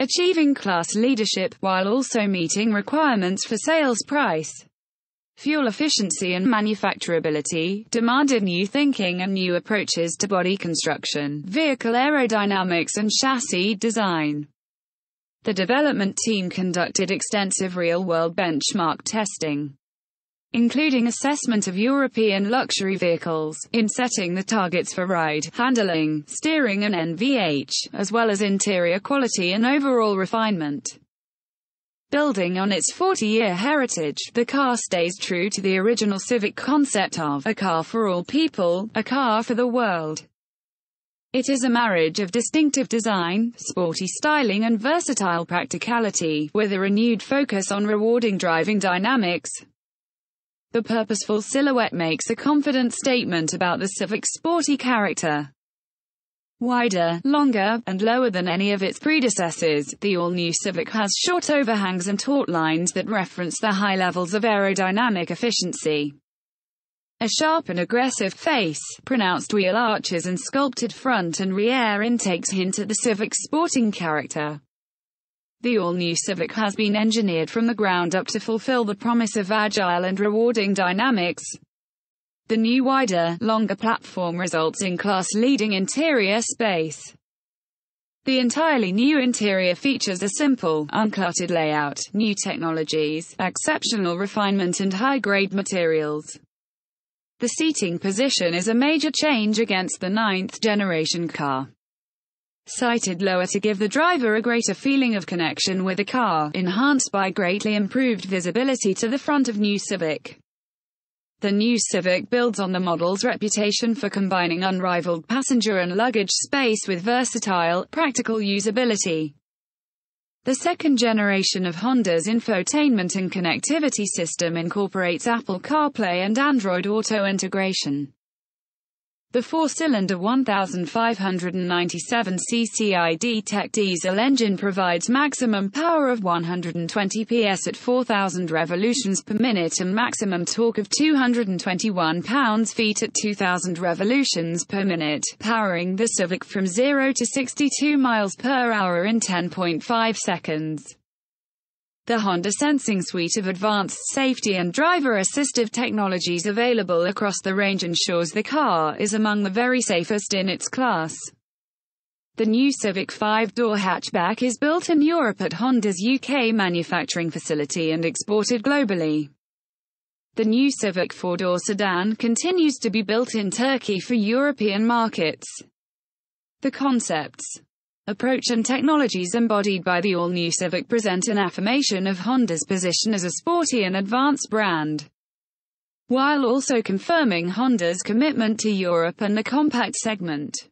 achieving class leadership, while also meeting requirements for sales price. Fuel efficiency and manufacturability, demanded new thinking and new approaches to body construction, vehicle aerodynamics and chassis design. The development team conducted extensive real-world benchmark testing, including assessment of European luxury vehicles, in setting the targets for ride, handling, steering and NVH, as well as interior quality and overall refinement. Building on its 40-year heritage, the car stays true to the original Civic concept of a car for all people, a car for the world. It is a marriage of distinctive design, sporty styling and versatile practicality, with a renewed focus on rewarding driving dynamics. The purposeful silhouette makes a confident statement about the Civic's sporty character. Wider, longer, and lower than any of its predecessors, the all-new Civic has short overhangs and taut lines that reference the high levels of aerodynamic efficiency. A sharp and aggressive face, pronounced wheel arches and sculpted front and rear intakes hint at the Civic's sporting character. The all-new Civic has been engineered from the ground up to fulfill the promise of agile and rewarding dynamics. The new wider, longer platform results in class-leading interior space. The entirely new interior features a simple, uncluttered layout, new technologies, exceptional refinement and high-grade materials. The seating position is a major change against the ninth generation car. Sited lower to give the driver a greater feeling of connection with the car, enhanced by greatly improved visibility to the front of new Civic. The new Civic builds on the model's reputation for combining unrivaled passenger and luggage space with versatile, practical usability. The second generation of Honda's infotainment and connectivity system incorporates Apple CarPlay and Android Auto integration. The four-cylinder 1,597 cc i-DTEC diesel engine provides maximum power of 120 PS at 4,000 revolutions per minute and maximum torque of 221 pounds-feet at 2,000 revolutions per minute, powering the Civic from 0 to 62 miles per hour in 10.5 seconds. The Honda Sensing suite of advanced safety and driver-assistive technologies available across the range ensures the car is among the very safest in its class. The new Civic 5-door hatchback is built in Europe at Honda's UK manufacturing facility and exported globally. The new Civic 4-door sedan continues to be built in Turkey for European markets. The concepts approach and technologies embodied by the all-new Civic present an affirmation of Honda's position as a sporty and advanced brand, while also confirming Honda's commitment to Europe and the compact segment.